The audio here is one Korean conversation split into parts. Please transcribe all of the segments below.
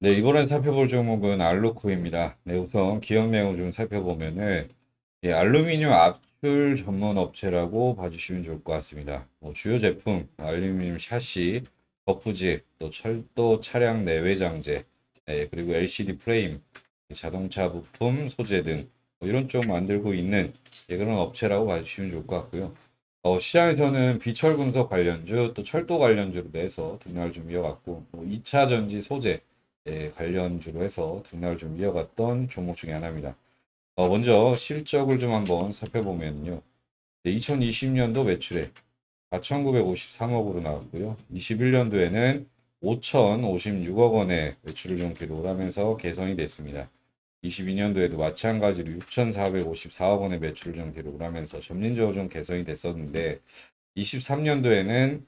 네, 이번에 살펴볼 종목은 알루코입니다. 네, 우선 기업 내용 좀 살펴보면은 예, 알루미늄 압출 전문 업체라고 봐주시면 좋을 것 같습니다. 뭐 주요 제품, 알루미늄 샤시, 거푸집, 또 철도 차량 내외 장재, 예, 그리고 LCD 프레임, 자동차 부품, 소재 등 뭐 이런 쪽 만들고 있는 예, 그런 업체라고 봐주시면 좋을 것 같고요. 어, 시장에서는 비철 금속 관련주, 또 철도 관련주로 내서 등락을 좀 이어갔고, 뭐 2차 전지 소재, 예, 관련주로 해서 등락을 좀 이어갔던 종목 중에 하나입니다. 어, 먼저 실적을 좀 한번 살펴보면요. 2020년도 매출액 4,953억으로 나왔고요. 21년도에는 5,056억 원의 매출을 좀 기록을 하면서 개선이 됐습니다. 22년도에도 마찬가지로 6,454억 원의 매출을 좀 기록을 하면서 점진적으로 좀 개선이 됐었는데 23년도에는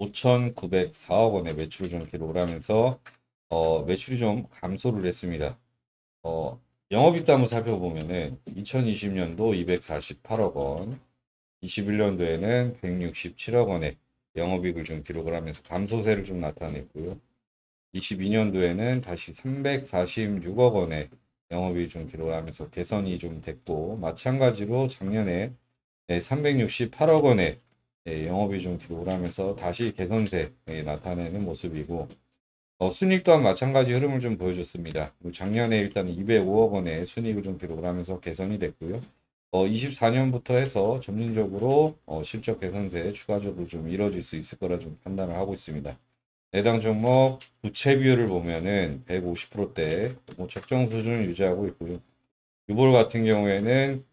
5,904억 원의 매출을 좀 기록을 하면서 어, 매출이 좀 감소를 했습니다. 어, 영업이익도 한번 살펴보면은 2020년도 248억 원, 21년도에는 167억 원의 영업이익을 좀 기록을 하면서 감소세를 좀 나타냈고요. 22년도에는 다시 346억 원의 영업이익 좀 기록을 하면서 개선이 좀 됐고 마찬가지로 작년에 368억 원의 예, 영업이익 좀 기록을 하면서 다시 개선세 예, 나타내는 모습이고 어, 순익 또한 마찬가지 흐름을 좀 보여줬습니다. 작년에 일단 205억 원의 순익을 좀 기록을 하면서 개선이 됐고요. 어, 24년부터 해서 점진적으로 어, 실적 개선세 추가적으로 좀 이뤄질 수 있을 거라 좀 판단을 하고 있습니다. 해당 종목 부채 비율을 보면은 150%대 뭐 적정 수준을 유지하고 있고요. 유볼 같은 경우에는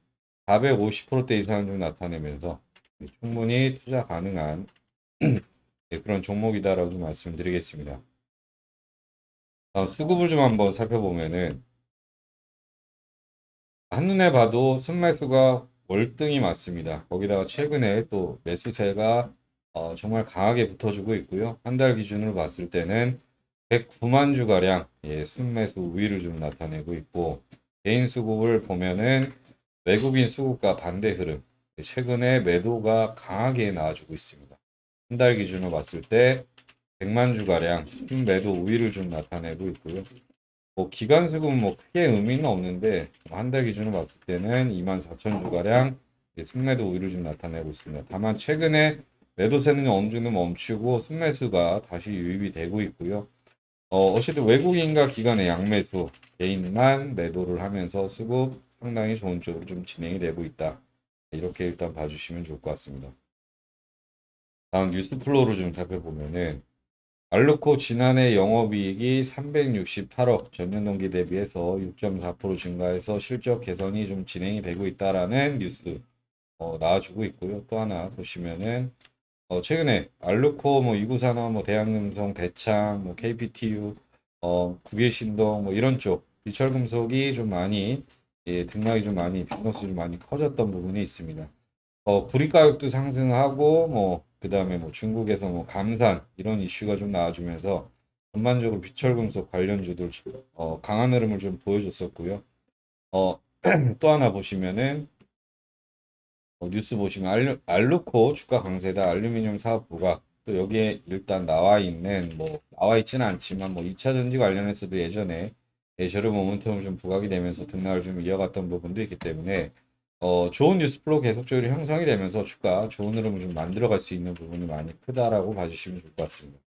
450%대 이상을 좀 나타내면서 충분히 투자 가능한 네, 그런 종목이다라고 좀 말씀드리겠습니다. 수급을 좀 한번 살펴보면은 한눈에 봐도 순매수가 월등히 많습니다. 거기다가 최근에 또 매수세가 어, 정말 강하게 붙어주고 있고요. 한 달 기준으로 봤을 때는 109만 주가량 예, 순매수 우위를 좀 나타내고 있고 개인 수급을 보면은 외국인 수급과 반대 흐름 최근에 매도가 강하게 나와주고 있습니다. 한 달 기준으로 봤을 때 100만 주가량 순매도 우위를 좀 나타내고 있고요. 뭐 기간 수급은 뭐 크게 의미는 없는데 한 달 기준으로 봤을 때는 2만 4천 주가량 예, 순매도 우위를 좀 나타내고 있습니다. 다만 최근에 매도세는 어느 정도 멈추고 순매수가 다시 유입이 되고 있고요. 어, 어쨌든 외국인과 기관의 양매수 개인만 매도를 하면서 수급 상당히 좋은 쪽으로 좀 진행이 되고 있다. 이렇게 일단 봐주시면 좋을 것 같습니다. 다음 뉴스 flow를 좀 살펴보면은 알루코 지난해 영업이익이 368억 전년 동기 대비해서 6.4% 증가해서 실적 개선이 좀 진행이 되고 있다라는 뉴스 어, 나와주고 있고요. 또 하나 보시면은 어, 최근에 알루코, 뭐 이구산업, 뭐 대한금성, 대창, 뭐 KPTU, 어, 국외신동 뭐 이런 쪽 비철금속이 좀 많이 예, 등락이 좀 많이 빈도수 좀 많이 커졌던 부분이 있습니다. 어, 구리 가격도 상승하고 뭐그 다음에 뭐 중국에서 뭐 감산 이런 이슈가 좀 나와주면서 전반적으로 비철금속 관련주들 어, 강한 흐름을 좀 보여줬었고요. 어, 또 하나 보시면은 어, 뉴스 보시면 알루, 알루코 주가 강세다 알루미늄 사업 부각 또 여기에 일단 나와 있는 뭐 나와 있지는 않지만 뭐 2차 전지 관련해서도 예전에 대저를 모멘텀을 좀 부각이 되면서 등락을 좀 이어갔던 부분도 있기 때문에 어, 좋은 뉴스 flow 계속적으로 형성이 되면서 주가 좋은 흐름을 좀 만들어갈 수 있는 부분이 많이 크다라고 봐주시면 좋을 것 같습니다.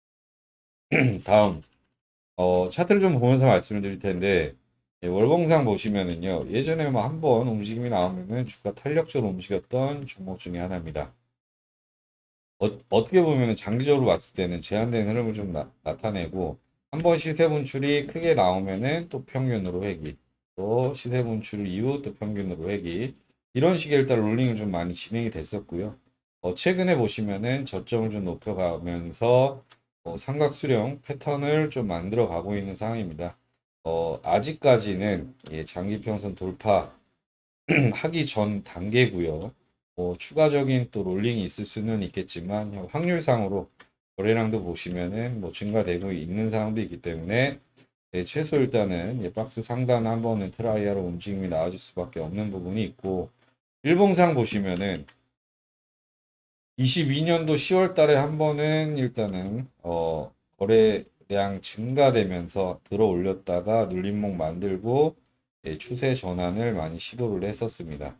다음 어, 차트를 좀 보면서 말씀을 드릴 텐데 예, 월봉상 보시면은요 예전에 뭐 한번 움직임이 나오면은 주가 탄력적으로 움직였던 종목 중에 하나입니다. 어, 떻게 보면 장기적으로 봤을 때는 제한된 흐름을 좀 나, 타내고 한 번 시세 분출이 크게 나오면은 또 평균으로 회기 또 시세 분출 이후 또 평균으로 회기 이런 식의 일단 롤링을 좀 많이 진행이 됐었고요. 어, 최근에 보시면은 저점을 좀 높여가면서 어, 삼각수렴 패턴을 좀 만들어 가고 있는 상황입니다. 어, 아직까지는 예, 장기 이평선 돌파 하기 전 단계고요. 뭐 추가적인 또 눌림이 있을 수는 있겠지만 확률상으로 거래량도 보시면은 뭐 증가되고 있는 상황도 있기 때문에 예, 최소 일단은 예, 박스 상단 한 번은 try하러 움직임이 나와줄 수밖에 없는 부분이 있고 일봉상 보시면은 22년도 10월 달에 한 번은 일단은 어 거래 거래량 증가되면서 들어 올렸다가 눌림목 만들고 예, 추세 전환을 많이 시도를 했었습니다.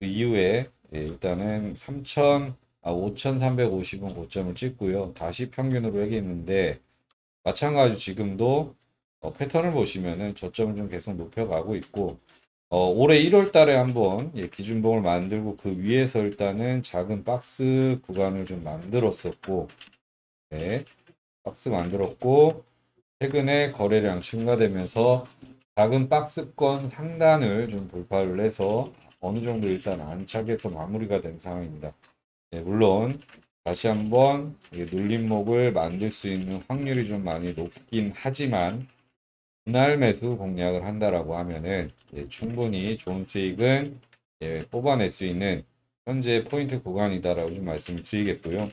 그 이후에 예, 일단은 3,000, 아, 5,350원 고점을 찍고요. 다시 평균으로 얘기했는데 마찬가지 지금도 어, 패턴을 보시면은 저점을 좀 계속 높여가고 있고 어, 올해 1월 달에 한번 예, 기준봉을 만들고 그 위에서 일단은 작은 박스 구간을 좀 만들었었고 네, 박스 만들었고 최근에 거래량 증가되면서 작은 박스권 상단을 좀 돌파를 해서 어느 정도 일단 안착해서 마무리가 된 상황입니다. 네, 물론 다시 한번 이 눌림목을 만들 수 있는 확률이 좀 많이 높긴 하지만 분할 매수 공략을 한다라고 하면은 예, 충분히 좋은 수익은 예, 뽑아낼 수 있는 현재 포인트 구간이다라고 좀 말씀을 드리겠고요.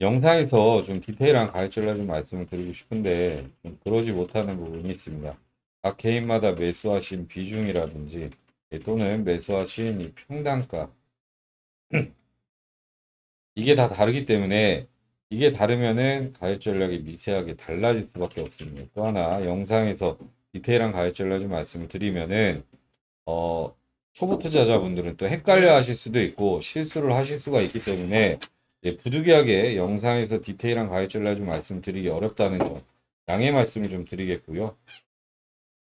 영상에서 좀 디테일한 가이드를 좀 말씀을 드리고 싶은데 좀 그러지 못하는 부분이 있습니다. 각 개인마다 매수하신 비중이라든지 예, 또는 매수하신 이 평단가 이게 다 다르기 때문에 이게 다르면은 가입 전략이 미세하게 달라질 수밖에 없습니다. 또 하나 영상에서 디테일한 가입 전략 좀 말씀을 드리면은 어 초보 투자자분들은 또 헷갈려 하실 수도 있고 실수를 하실 수가 있기 때문에 예, 부득이하게 영상에서 디테일한 가입 전략 좀 말씀드리기 어렵다는 점 양해 말씀을 좀 드리겠고요.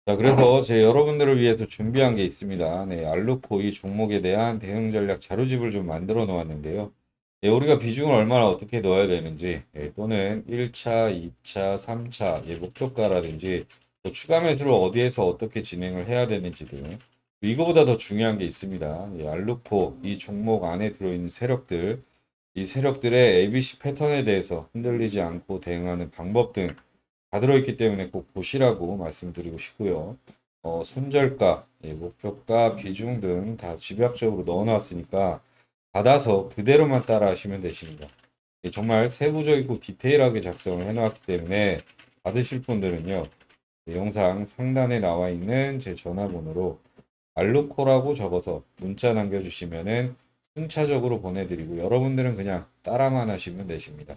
자, 그래서 제 여러분들을 위해서 준비한 게 있습니다. 네, 알루코 이 종목에 대한 대응 전략 자료집을 좀 만들어 놓았는데요. 예, 우리가 비중을 얼마나 어떻게 넣어야 되는지 예, 또는 1차, 2차, 3차 예, 목표가라든지 또 추가 매수를 어디에서 어떻게 진행을 해야 되는지 등 이거보다 더 중요한 게 있습니다. 예, 알루포 이 종목 안에 들어있는 세력들 이 세력들의 ABC 패턴에 대해서 흔들리지 않고 대응하는 방법 등 다 들어있기 때문에 꼭 보시라고 말씀드리고 싶고요. 어, 손절가, 예, 목표가, 비중 등 다 집약적으로 넣어놨으니까 받아서 그대로만 따라 하시면 되십니다. 예, 정말 세부적이고 디테일하게 작성을 해놨기 때문에 받으실 분들은요. 예, 영상 상단에 나와 있는 제 전화번호로 알루코라고 적어서 문자 남겨주시면은 순차적으로 보내드리고 여러분들은 그냥 따라만 하시면 되십니다.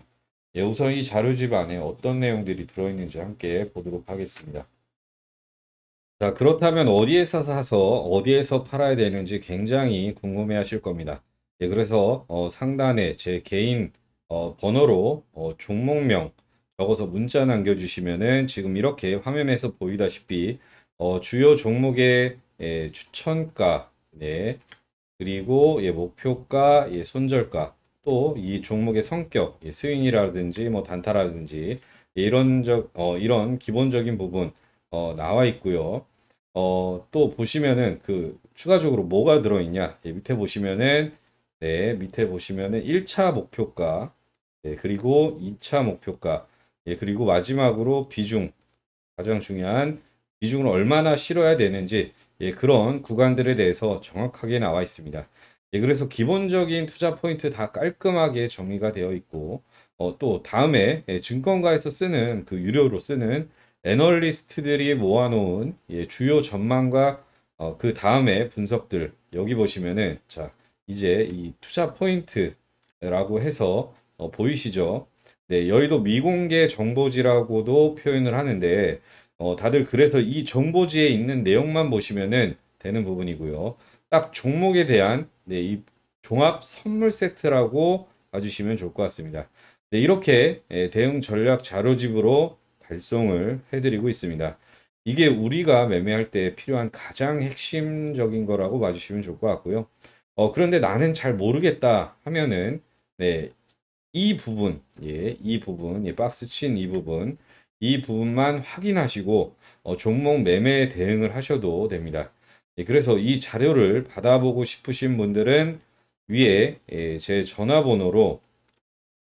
예, 우선 이 자료집 안에 어떤 내용들이 들어있는지 함께 보도록 하겠습니다. 자, 그렇다면 어디에서 사서 어디에서 팔아야 되는지 굉장히 궁금해 하실 겁니다. 예, 그래서 어, 상단에 제 개인 어, 번호로 어, 종목명 적어서 문자 남겨주시면은 지금 이렇게 화면에서 보이다시피 어, 주요 종목의 예, 추천가, 네, 그리고 예, 목표가, 예, 손절가, 또 이 종목의 성격, 예, 스윙이라든지 뭐 단타라든지 예, 이런 적, 어, 이런 기본적인 부분 어, 나와 있고요. 어, 또 보시면은 그 추가적으로 뭐가 들어있냐? 예, 밑에 보시면은 네, 밑에 보시면은 1차 목표가, 네, 그리고 2차 목표가, 예, 그리고 마지막으로 비중, 가장 중요한 비중을 얼마나 실어야 되는지, 예, 그런 구간들에 대해서 정확하게 나와 있습니다. 예, 그래서 기본적인 투자 포인트 다 깔끔하게 정리가 되어 있고, 어, 또 다음에 예, 증권가에서 쓰는 그 유료로 쓰는 애널리스트들이 모아놓은 예, 주요 전망과 어, 그 다음에 분석들 여기 보시면은 자 이제 이 투자 포인트라고 해서 어, 보이시죠? 네, 여의도 미공개 정보지라고도 표현을 하는데 어, 다들 그래서 이 정보지에 있는 내용만 보시면은 되는 부분이고요. 딱 종목에 대한 네, 이 종합 선물 세트라고 봐주시면 좋을 것 같습니다. 네, 이렇게 예, 대응 전략 자료집으로 발송을 해드리고 있습니다. 이게 우리가 매매할 때 필요한 가장 핵심적인 거라고 봐주시면 좋을 것 같고요. 어, 그런데 나는 잘 모르겠다 하면은, 네, 이 부분, 예, 이 부분, 예, 박스 친 이 부분, 이 부분만 확인하시고, 어, 종목 매매 대응을 하셔도 됩니다. 예, 그래서 이 자료를 받아보고 싶으신 분들은 위에 예, 제 전화번호로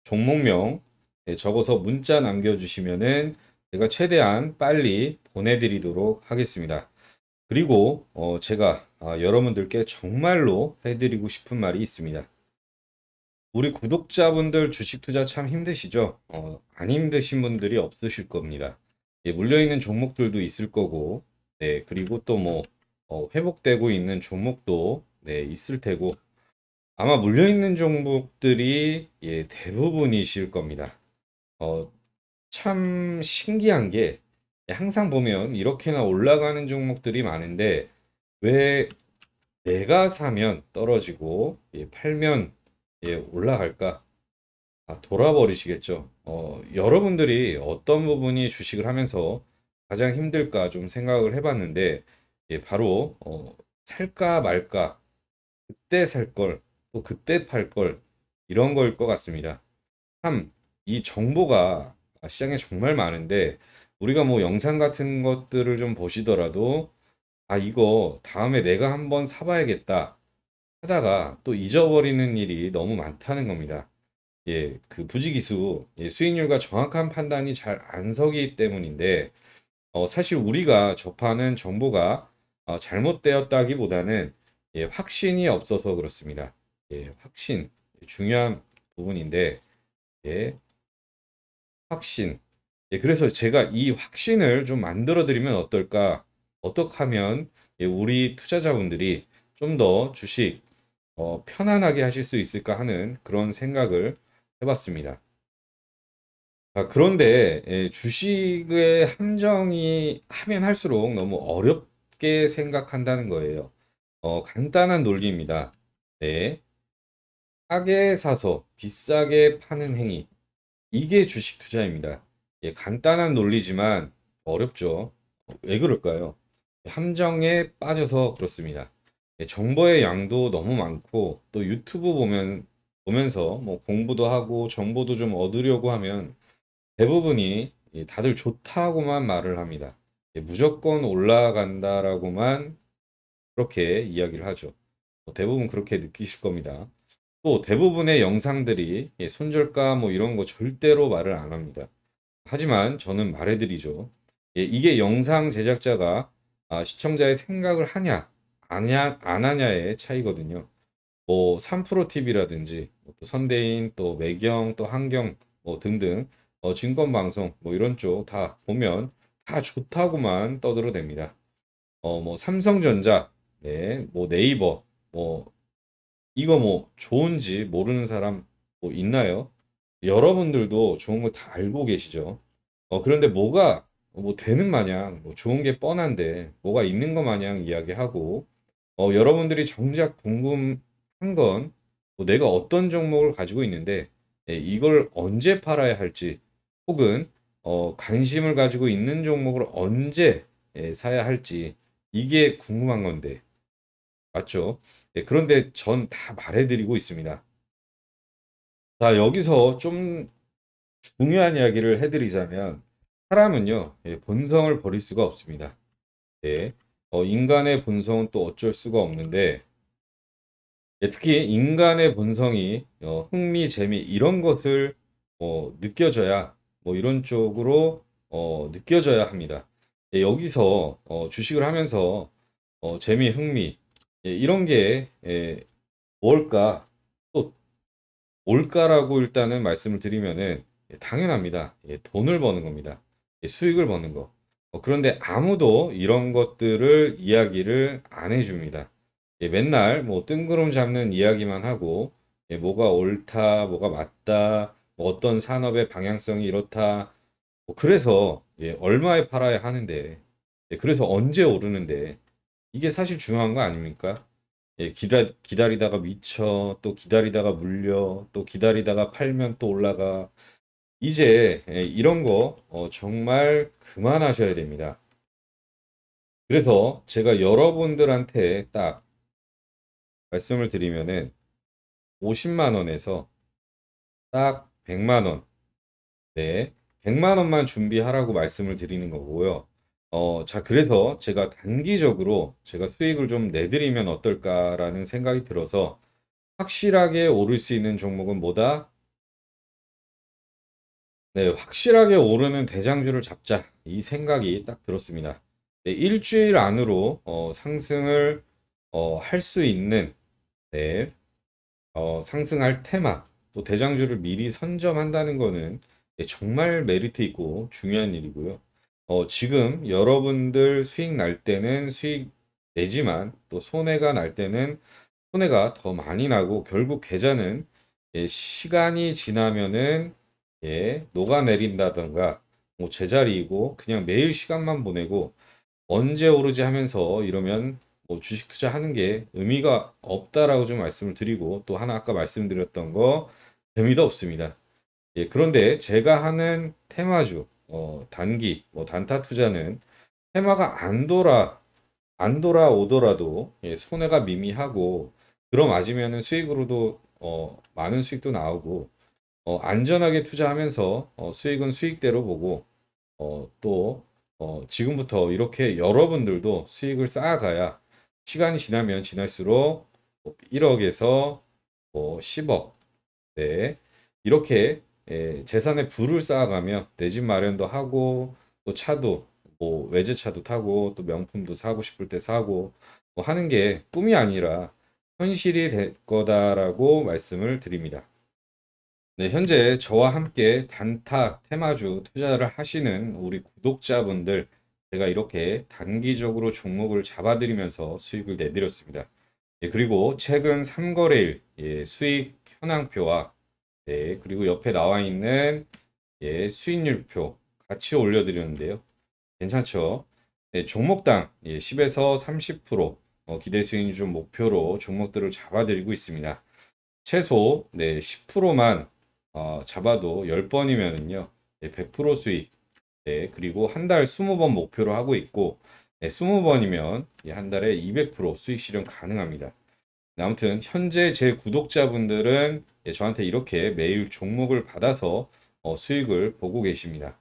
종목명 예, 적어서 문자 남겨주시면은 제가 최대한 빨리 보내드리도록 하겠습니다. 그리고 어, 제가 아, 여러분들께 정말로 해드리고 싶은 말이 있습니다. 우리 구독자분들 주식 투자 참 힘드시죠? 어, 안 힘드신 분들이 없으실 겁니다. 예, 물려있는 종목들도 있을 거고, 네, 그리고 또뭐 어, 회복되고 있는 종목도 네, 있을 테고, 아마 물려있는 종목들이 예, 대부분이실 겁니다. 어, 참 신기한 게 항상 보면 이렇게나 올라가는 종목들이 많은데 왜 내가 사면 떨어지고 예, 팔면 예, 올라갈까? 아, 돌아버리시겠죠. 어, 여러분들이 어떤 부분이 주식을 하면서 가장 힘들까 좀 생각을 해봤는데 예, 바로 어, 살까 말까 그때 살 걸 또 그때 팔 걸 이런 거일 것 같습니다. 참 이 정보가 시장에 정말 많은데 우리가 뭐 영상 같은 것들을 좀 보시더라도 아 이거 다음에 내가 한번 사봐야겠다 하다가 또 잊어버리는 일이 너무 많다는 겁니다. 예, 그 부지기수 예, 수익률과 정확한 판단이 잘 안 서기 때문인데 어, 사실 우리가 접하는 정보가 어, 잘못되었다기보다는 예, 확신이 없어서 그렇습니다. 예, 확신 중요한 부분인데 예, 확신. 예, 그래서 제가 이 확신을 좀 만들어 드리면 어떨까? 어떻게 하면 예, 우리 투자자분들이 좀 더 주식 어, 편안하게 하실 수 있을까 하는 그런 생각을 해봤습니다. 아, 그런데 예, 주식의 함정이 하면 할수록 너무 어렵게 생각한다는 거예요. 어, 간단한 논리입니다. 네. 싸게 사서 비싸게 파는 행위. 이게 주식 투자입니다. 예, 간단한 논리지만 어렵죠. 왜 그럴까요? 함정에 빠져서 그렇습니다. 예, 정보의 양도 너무 많고 또 유튜브 보면 보면서 뭐 공부도 하고 정보도 좀 얻으려고 하면 대부분이 예, 다들 좋다고만 말을 합니다. 예, 무조건 올라간다라고만 그렇게 이야기를 하죠. 뭐 대부분 그렇게 느끼실 겁니다. 또 대부분의 영상들이 예, 손절가 뭐 이런 거 절대로 말을 안 합니다. 하지만 저는 말해드리죠. 예, 이게 영상 제작자가 아, 시청자의 생각을 하냐, 아냐, 안 하냐의 차이거든요. 뭐, 3프로TV라든지, 뭐또 선대인, 또 매경, 또 한경, 뭐 등등, 어, 증권방송, 뭐 이런 쪽 다 보면 다 좋다고만 떠들어댑니다. 어, 뭐, 삼성전자, 네, 뭐 네이버, 뭐, 이거 뭐 좋은지 모르는 사람 뭐 있나요? 여러분들도 좋은 거 다 알고 계시죠? 어, 그런데 뭐가 뭐 되는 마냥 뭐 좋은 게 뻔한데 뭐가 있는 거 마냥 이야기하고 어, 여러분들이 정작 궁금한 건 뭐 내가 어떤 종목을 가지고 있는데 예, 이걸 언제 팔아야 할지 혹은 어, 관심을 가지고 있는 종목을 언제 예, 사야 할지 이게 궁금한 건데 맞죠? 예, 그런데 전 다 말해드리고 있습니다. 자, 여기서 좀 중요한 이야기를 해드리자면 사람은요, 예, 본성을 버릴 수가 없습니다. 예, 어, 인간의 본성은 또 어쩔 수가 없는데 예, 특히 인간의 본성이 어, 흥미, 재미 이런 것을 어, 느껴져야 뭐 이런 쪽으로 어, 느껴져야 합니다. 예, 여기서 어, 주식을 하면서 어, 재미, 흥미 예, 이런 게 예, 뭘까? 또 올까라고 일단은 말씀을 드리면은 예, 당연합니다. 예, 돈을 버는 겁니다. 예, 수익을 버는 거. 어, 그런데 아무도 이런 것들을 이야기를 안 해줍니다. 예, 맨날 뭐 뜬구름 잡는 이야기만 하고 예, 뭐가 옳다, 뭐가 맞다, 뭐 어떤 산업의 방향성이 이렇다. 뭐 그래서 예, 얼마에 팔아야 하는데, 예, 그래서 언제 오르는데 이게 사실 중요한 거 아닙니까? 예, 기다, 기다리다가 미쳐, 또 기다리다가 물려, 또 기다리다가 팔면 또 올라가. 이제 예, 이런 거 어, 정말 그만하셔야 됩니다. 그래서 제가 여러분들한테 딱 말씀을 드리면은 50만 원에서 딱 100만 원. 네. 100만 원만 준비하라고 말씀을 드리는 거고요. 어, 자, 그래서 제가 단기적으로 제가 수익을 좀 내드리면 어떨까라는 생각이 들어서 확실하게 오를 수 있는 종목은 뭐다? 네, 확실하게 오르는 대장주를 잡자. 이 생각이 딱 들었습니다. 네, 일주일 안으로 어, 상승을 어, 할 수 있는 네, 어, 상승할 테마 또 대장주를 미리 선점한다는 거는 네, 정말 메리트 있고 중요한 일이고요. 어, 지금 여러분들 수익 날 때는 수익 내지만 또 손해가 날 때는 손해가 더 많이 나고 결국 계좌는 예, 시간이 지나면은 예, 녹아내린다던가 뭐 제자리이고 그냥 매일 시간만 보내고 언제 오르지 하면서 이러면 뭐 주식 투자하는 게 의미가 없다라고 좀 말씀을 드리고 또 하나 아까 말씀드렸던 거 재미도 없습니다. 예, 그런데 제가 하는 테마주 어, 단기 뭐 단타 투자는 테마가 안 돌아 안 돌아오더라도 예, 손해가 미미하고 들어맞으면 수익으로도 어, 많은 수익도 나오고 어, 안전하게 투자하면서 어, 수익은 수익대로 보고 어, 또 어, 지금부터 이렇게 여러분들도 수익을 쌓아가야 시간이 지나면 지날수록 1억에서 뭐 10억 네, 이렇게 예, 재산의 부를 쌓아가며 내 집 마련도 하고 또 차도 뭐 외제차도 타고 또 명품도 사고 싶을 때 사고 뭐 하는 게 꿈이 아니라 현실이 될 거다라고 말씀을 드립니다. 네, 현재 저와 함께 단타 테마주 투자를 하시는 우리 구독자분들 제가 이렇게 단기적으로 종목을 잡아드리면서 수익을 내드렸습니다. 예, 그리고 최근 3거래일 예, 수익 현황표와 예, 그리고 옆에 나와 있는 예, 수익률표 같이 올려드렸는데요. 괜찮죠? 네, 종목당 예, 10에서 30% 어, 기대 수익률 좀 목표로 종목들을 잡아드리고 있습니다. 최소 네, 10%만 어, 잡아도 10번이면은요. 네, 100% 수익. 네, 그리고 한 달 20번 목표로 하고 있고 네, 20번이면 예, 한 달에 200% 수익 실현 가능합니다. 네, 아무튼 현재 제 구독자분들은 예, 저한테 이렇게 매일 종목을 받아서 어, 수익을 보고 계십니다.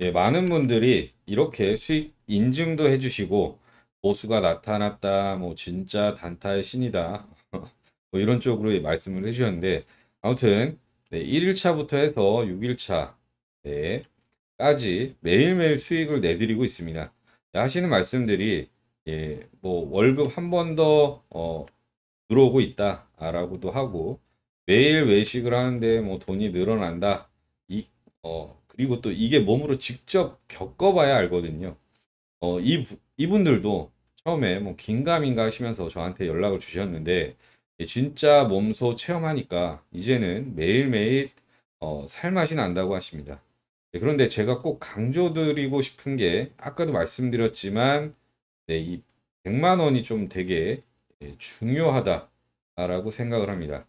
예, 많은 분들이 이렇게 수익 인증도 해주시고 보수가 나타났다, 뭐 진짜 단타의 신이다, 뭐 이런 쪽으로 말씀을 해주셨는데 아무튼 네, 1일차부터 해서 6일차 네, 까지 매일매일 수익을 내드리고 있습니다. 하시는 말씀들이 예, 뭐 월급 한 번 더 어, 들어오고 있다라고도 하고 매일 외식을 하는데 뭐 돈이 늘어난다. 이, 어, 그리고 또 이게 몸으로 직접 겪어봐야 알거든요. 어, 이, 이분들도 처음에 뭐 긴가민가 하시면서 저한테 연락을 주셨는데 진짜 몸소 체험하니까 이제는 매일매일 어, 살맛이 난다고 하십니다. 네, 그런데 제가 꼭 강조드리고 싶은 게 아까도 말씀드렸지만 네, 이 100만 원이 좀 되게 예, 중요하다라고 생각을 합니다.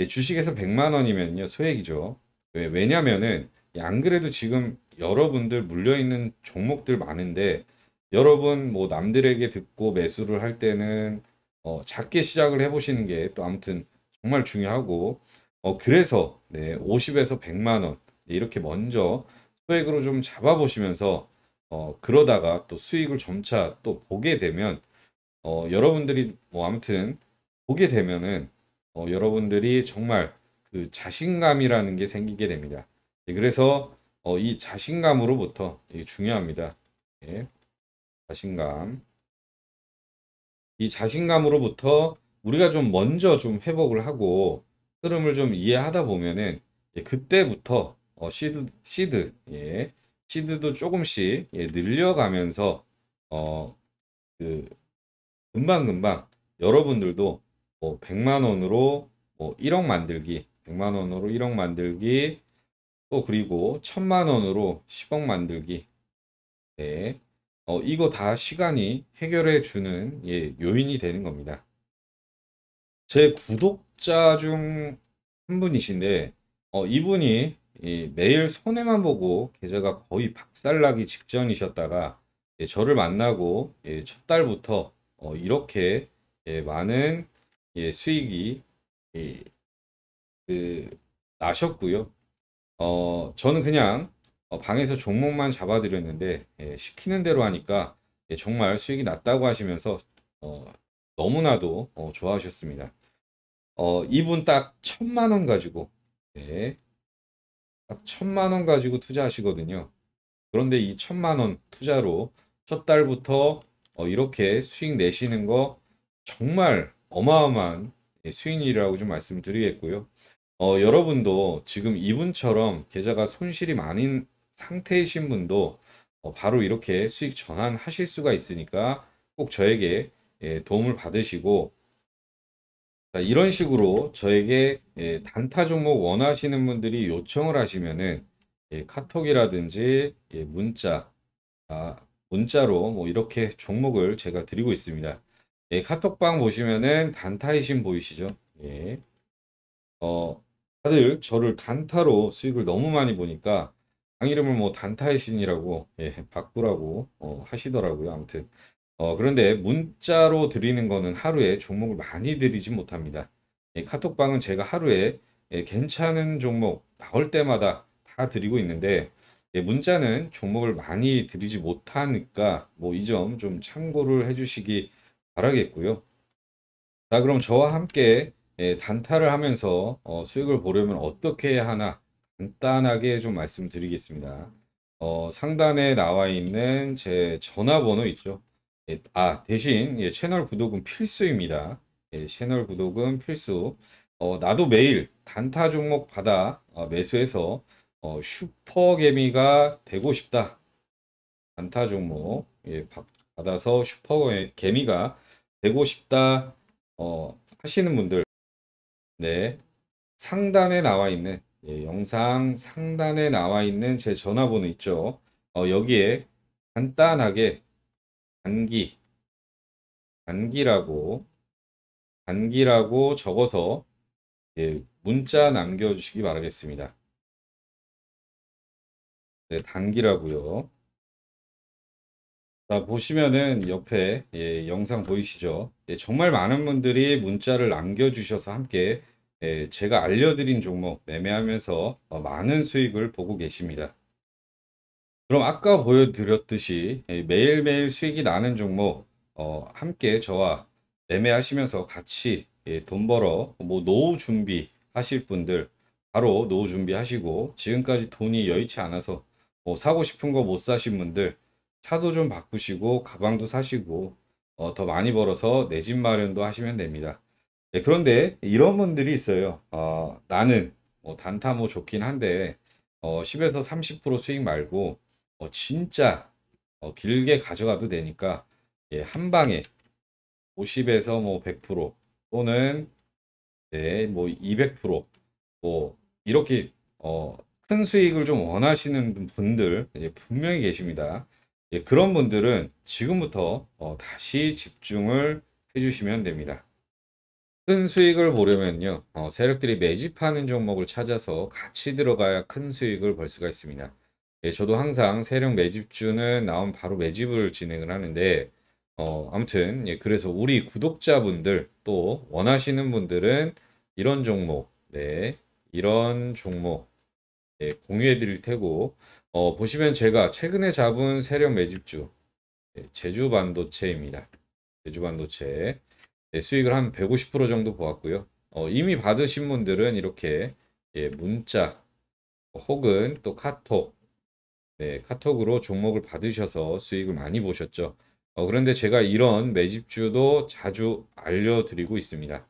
예, 주식에서 100만 원이면요 소액이죠. 왜? 왜냐면은 안 그래도 지금 여러분들 물려 있는 종목들 많은데 여러분 뭐 남들에게 듣고 매수를 할 때는 어, 작게 시작을 해보시는 게 또 아무튼 정말 중요하고 어, 그래서 네, 50에서 100만 원 네, 이렇게 먼저 소액으로 좀 잡아보시면서 어, 그러다가 또 수익을 점차 또 보게 되면 어, 여러분들이 뭐 아무튼 보게 되면은 어, 여러분들이 정말 그 자신감이라는 게 생기게 됩니다. 예, 그래서 어, 이 자신감으로부터 이게 중요합니다. 예, 자신감. 이 자신감으로부터 우리가 좀 먼저 좀 회복을 하고 흐름을 좀 이해하다 보면은 예, 그때부터 어, 시드 시드 예, 시드도 조금씩 예, 늘려가면서 어, 그 금방금방 여러분들도 뭐 100만 원으로 뭐 1억 만들기, 100만 원으로 1억 만들기, 또 그리고 1000만 원으로 10억 만들기. 네. 어, 이거 다 시간이 해결해 주는 예, 요인이 되는 겁니다. 제 구독자 중 한 분이신데 어, 이분이 이 매일 손해만 보고 계좌가 거의 박살나기 직전이셨다가 예, 저를 만나고 예, 첫 달부터 어, 이렇게 예, 많은 예, 수익이 예, 그, 나셨고요. 어, 저는 그냥 어, 방에서 종목만 잡아드렸는데 예, 시키는 대로 하니까 예, 정말 수익이 났다고 하시면서 어, 너무나도 어, 좋아하셨습니다. 어, 이분 딱 천만 원 가지고 예, 딱 천만 원 가지고 투자하시거든요. 그런데 이 천만 원 투자로 첫 달부터 어, 이렇게 수익 내시는 거 정말 어마어마한 수익률이라고 좀 말씀을 드리겠고요. 어, 여러분도 지금 이분처럼 계좌가 손실이 많은 상태이신 분도 어, 바로 이렇게 수익 전환하실 수가 있으니까 꼭 저에게 예, 도움을 받으시고 자, 이런 식으로 저에게 예, 단타 종목 원하시는 분들이 요청을 하시면은 예, 카톡이라든지 예, 문자, 아, 문자로 뭐 이렇게 종목을 제가 드리고 있습니다. 예, 카톡방 보시면은 단타이신 보이시죠? 예. 어, 다들 저를 단타로 수익을 너무 많이 보니까 방 이름을 뭐 단타이신이라고 예, 바꾸라고 어, 하시더라고요. 아무튼 어, 그런데 문자로 드리는 거는 하루에 종목을 많이 드리지 못합니다. 예, 카톡방은 제가 하루에 예, 괜찮은 종목 나올 때마다 다 드리고 있는데 예, 문자는 종목을 많이 드리지 못하니까 뭐 이 점 좀 참고를 해주시기 바라겠고요. 자, 그럼 저와 함께 예, 단타를 하면서 어, 수익을 보려면 어떻게 해야 하나 간단하게 좀 말씀드리겠습니다. 어, 상단에 나와 있는 제 전화번호 있죠. 예, 아, 대신 예, 채널 구독은 필수입니다. 예, 채널 구독은 필수. 어, 나도 매일 단타 종목 받아 어, 매수해서 어, 슈퍼개미가 되고 싶다. 단타 종목 예, 받아서 슈퍼개미가 되고 싶다 어, 하시는 분들 네 상단에 나와 있는 예, 영상 상단에 나와 있는 제 전화번호 있죠. 어, 여기에 간단하게 단기 단기라고 단기라고 적어서 예, 문자 남겨주시기 바라겠습니다. 네, 단기라고요. 자, 보시면은 옆에 예, 영상 보이시죠? 예, 정말 많은 분들이 문자를 남겨주셔서 함께 예, 제가 알려드린 종목 매매하면서 어, 많은 수익을 보고 계십니다. 그럼 아까 보여드렸듯이 예, 매일매일 수익이 나는 종목 어, 함께 저와 매매하시면서 같이 예, 돈 벌어 뭐 노후 준비 하실 분들 바로 노후 준비하시고 지금까지 돈이 여의치 않아서 뭐 사고 싶은 거 못 사신 분들 차도 좀 바꾸시고 가방도 사시고 어, 더 많이 벌어서 내 집 마련도 하시면 됩니다. 네, 그런데 이런 분들이 있어요. 어, 나는 뭐 단타 뭐 좋긴 한데 어, 10에서 30% 수익 말고 어, 진짜 어, 길게 가져가도 되니까 예, 한 방에 50에서 뭐 100% 또는 네, 뭐 200%뭐 이렇게 어, 큰 수익을 좀 원하시는 분들 예, 분명히 계십니다. 예, 그런 분들은 지금부터 어, 다시 집중을 해주시면 됩니다. 큰 수익을 보려면요, 어, 세력들이 매집하는 종목을 찾아서 같이 들어가야 큰 수익을 벌 수가 있습니다. 예, 저도 항상 세력 매집주는 나온 바로 매집을 진행을 하는데, 어, 아무튼, 예, 그래서 우리 구독자분들 또 원하시는 분들은 이런 종목, 네, 이런 종목, 예, 공유해 드릴 테고, 어, 보시면 제가 최근에 잡은 세력 매집주, 예, 제주 반도체입니다. 제주 반도체. 예, 수익을 한 150% 정도 보았고요. 어, 이미 받으신 분들은 이렇게 예, 문자 혹은 또 카톡, 네, 카톡으로 종목을 받으셔서 수익을 많이 보셨죠. 어, 그런데 제가 이런 매집주도 자주 알려드리고 있습니다.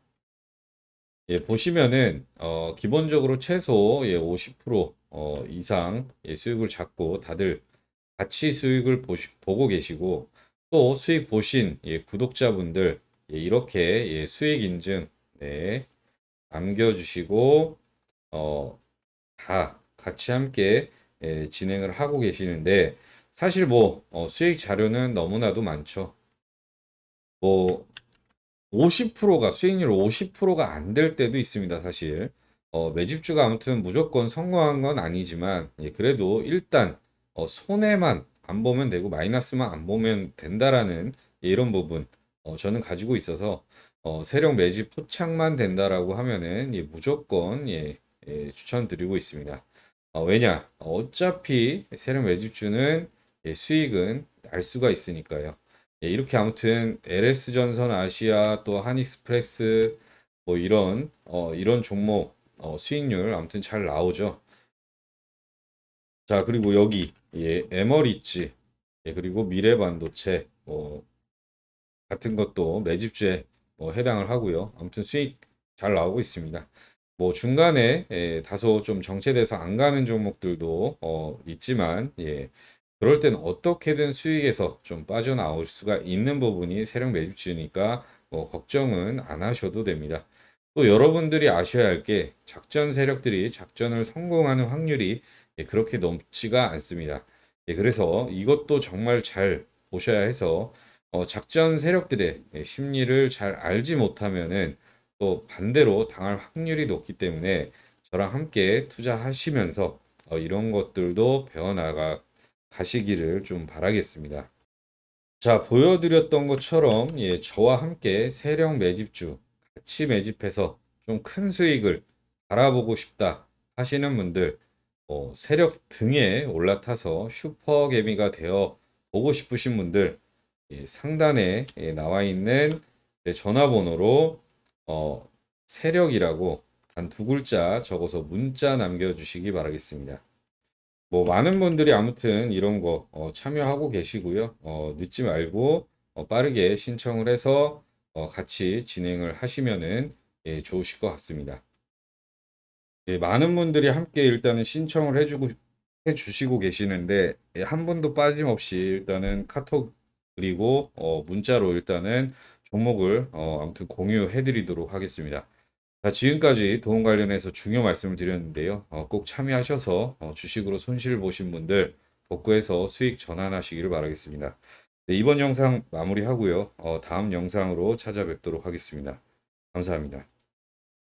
예, 보시면은 어, 기본적으로 최소 예, 50% 어, 이상 예, 수익을 잡고 다들 같이 수익을 보시, 보고 계시고 또 수익 보신 예, 구독자분들 예, 이렇게 예, 수익 인증 네, 남겨주시고 어, 다 같이 함께 예, 진행을 하고 계시는데 사실 뭐 어, 수익 자료는 너무나도 많죠. 뭐 50%가 수익률 50%가 안 될 때도 있습니다, 사실. 어, 매집주가 아무튼 무조건 성공한 건 아니지만 예, 그래도 일단 어, 손해만 안 보면 되고 마이너스만 안 보면 된다라는 예, 이런 부분 어, 저는 가지고 있어서 어, 세력 매집 포착만 된다라고 하면은 예, 무조건 예, 예, 추천드리고 있습니다. 어, 왜냐? 어차피 세력 매집주는 예, 수익은 날 수가 있으니까요. 예, 이렇게 아무튼 LS전선 아시아 또 한익스프레스 뭐 이런 어, 이런 종목 어, 수익률 아무튼 잘 나오죠. 자 그리고 여기 예, 에머리츠 예, 그리고 미래반도체 뭐 같은 것도 매집주에 뭐 해당을 하고요. 아무튼 수익 잘 나오고 있습니다. 뭐 중간에 예, 다소 좀 정체돼서 안 가는 종목들도 어, 있지만 예, 그럴 때는 어떻게든 수익에서 좀 빠져나올 수가 있는 부분이 세력 매집주니까 뭐 걱정은 안 하셔도 됩니다. 또 여러분들이 아셔야 할 게 작전 세력들이 작전을 성공하는 확률이 예, 그렇게 높지가 않습니다. 예, 그래서 이것도 정말 잘 보셔야 해서 어, 작전 세력들의 예, 심리를 잘 알지 못하면은 또 반대로 당할 확률이 높기 때문에 저랑 함께 투자하시면서 어, 이런 것들도 배워나가 가시기를 좀 바라겠습니다. 자, 보여드렸던 것처럼 예, 저와 함께 세력 매집주 같이 매집해서 좀 큰 수익을 바라보고 싶다 하시는 분들 어, 세력 등에 올라타서 슈퍼개미가 되어 보고 싶으신 분들 예, 상단에 예, 나와 있는 제 전화번호로 어, 세력이라고 단 두 글자 적어서 문자 남겨주시기 바라겠습니다. 뭐 많은 분들이 아무튼 이런 거 어, 참여하고 계시고요. 어, 늦지 말고 어, 빠르게 신청을 해서 어, 같이 진행을 하시면은 예, 좋으실 것 같습니다. 예, 많은 분들이 함께 일단은 신청을 해주고 해주시고 계시는데 예, 한 분도 빠짐없이 일단은 카톡 그리고 어, 문자로 일단은 종목을 어, 아무튼 공유해드리도록 하겠습니다. 자, 지금까지 도움 관련해서 중요 말씀을 드렸는데요. 어, 꼭 참여하셔서 어, 주식으로 손실 보신 분들 복구해서 수익 전환하시기를 바라겠습니다. 네, 이번 영상 마무리하고요. 어, 다음 영상으로 찾아뵙도록 하겠습니다. 감사합니다.